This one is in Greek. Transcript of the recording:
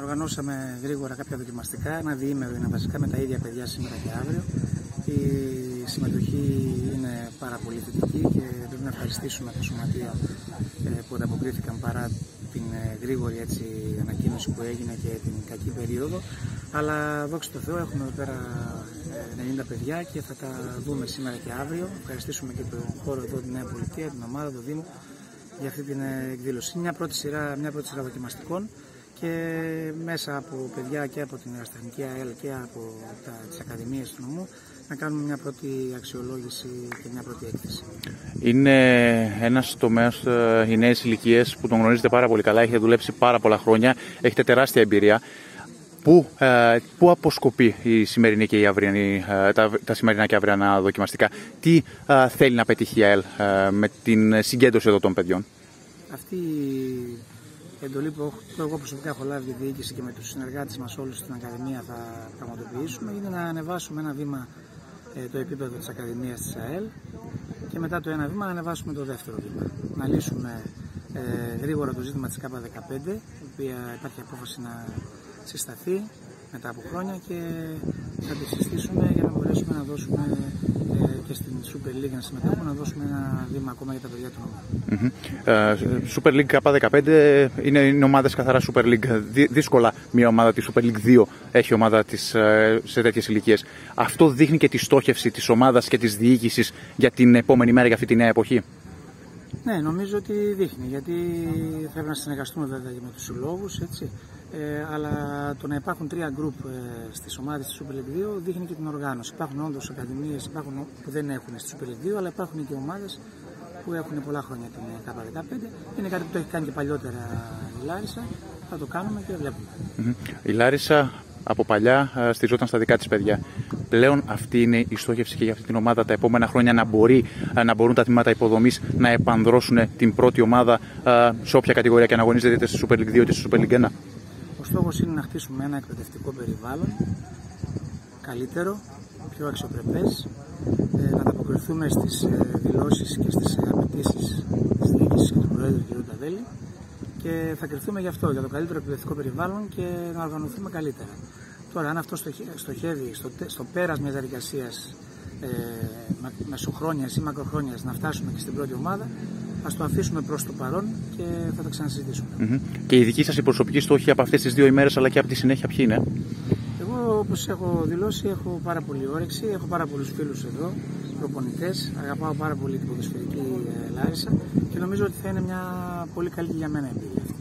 Οργανώσαμε γρήγορα κάποια δοκιμαστικά. Ένα διήμερο είναι βασικά με τα ίδια παιδιά σήμερα και αύριο. Η συμμετοχή είναι πάρα πολύ θετική και πρέπει να ευχαριστήσουμε τα σωματεία ε, που ανταποκρίθηκαν παρά την ε, γρήγορη έτσι, ανακοίνωση που έγινε και την κακή περίοδο. Αλλά δόξα τω Θεώ έχουμε εδώ πέρα 90 ε, παιδιά και θα τα δούμε σήμερα και αύριο. Ευχαριστήσουμε και τον χώρο εδώ, την Νέα Πολιτεία, την ομάδα, τον Δήμο για αυτή την εκδήλωση. Είναι μια πρώτη σειρά, μια πρώτη σειρά δοκιμαστικών και μέσα από παιδιά και από την Εραστεχνική ΑΕΛ και από τα, τις Ακαδημίες του νομού να κάνουμε μια πρώτη αξιολόγηση και μια πρώτη έκθεση. Είναι ένας τομέας, ε, οι νέες ηλικίες που τον γνωρίζετε πάρα πολύ καλά, έχετε δουλέψει πάρα πολλά χρόνια, έχετε τεράστια εμπειρία. Πού, ε, πού αποσκοπεί η σημερινή και η αυριανή, ε, τα, τα σημερινά και αυριανά δοκιμαστικά; Τι ε, θέλει να πετύχει η ΑΕΛ με την συγκέντρωση εδώ των παιδιών; Αυτή εντολή που εγώ προσωπικά έχω λάβει για διοίκηση και με τους συνεργάτες μας όλους στην Ακαδημία θα πραγματοποιήσουμε είναι να ανεβάσουμε ένα βήμα ε, το επίπεδο της Ακαδημίας της ΑΕΛ και μετά το ένα βήμα να ανεβάσουμε το δεύτερο βήμα. Να λύσουμε ε, γρήγορα το ζήτημα της ΚΑΠΑ 15, η οποία υπάρχει απόφαση να συσταθεί μετά από χρόνια και θα τη συστήσουμε για να μπορέσουμε να δώσουμε ε, και στην Super League να συμμετέχουμε, να δώσουμε ένα βήμα ακόμα για τα παιδιά του νομού. Mm-hmm. Super League K15 είναι, είναι ομάδες καθαρά Super League. Δύσκολα μια ομάδα της Super League 2 έχει ομάδα της, ε, σε τέτοιες ηλικίες. Αυτό δείχνει και τη στόχευση της ομάδας και της διοίκησης για την επόμενη μέρα, για αυτή τη νέα εποχή. Ναι, νομίζω ότι δείχνει, γιατί πρέπει να συνεργαστούμε βέβαια με τους συλλόγους, έτσι. Ε, αλλά το να υπάρχουν τρία γκρουπ ε, στις ομάδες της Super League 2 δείχνει και την οργάνωση. Υπάρχουν όντως ακαδημίες υπάρχουν που δεν έχουν στη Super League 2, αλλά υπάρχουν και ομάδες που έχουν πολλά χρόνια την K15. Είναι κάτι που το έχει κάνει και παλιότερα η Λάρισα. Θα το κάνουμε και βλέπουμε. Η Λάρισα από παλιά ε, στηριζόταν στα δικά της παιδιά. Πλέον αυτή είναι η στόχευση και για αυτή την ομάδα τα επόμενα χρόνια να, μπορεί, ε, να μπορούν τα τμήματα υποδομής να επανδρώσουν την πρώτη ομάδα ε, σε όποια κατηγορία και να αγωνίζεται είτε στη Super League 2 είτε στη Super League 1. Ο στόχος είναι να χτίσουμε ένα εκπαιδευτικό περιβάλλον καλύτερο, πιο αξιοπρεπές, να ανταποκριθούμε στις δηλώσεις και στις απαιτήσεις της διοίκησης και του Προέδρου κ. Ταβέλη και θα κρυφθούμε γι' αυτό, για το καλύτερο εκπαιδευτικό περιβάλλον και να οργανωθούμε καλύτερα. Τώρα, αν αυτό στοχεύει στο, στο πέρας μιας διαδικασίας ε, μεσοχρόνιας ή μακροχρόνιας να φτάσουμε και στην πρώτη ομάδα, ας το αφήσουμε προς το παρόν και θα το ξανασυζητήσουμε. Mm-hmm. Και η δική σας προσωπική στόχη από αυτές τις δύο ημέρες αλλά και από τη συνέχεια, ποιοι είναι; Εγώ, όπως έχω δηλώσει, έχω πάρα πολύ όρεξη, έχω πάρα πολλούς φίλους εδώ, προπονητές. Αγαπάω πάρα πολύ την ποδοσφαιρική ε, Λάρισα και νομίζω ότι θα είναι μια πολύ καλή για μένα εμπειρία.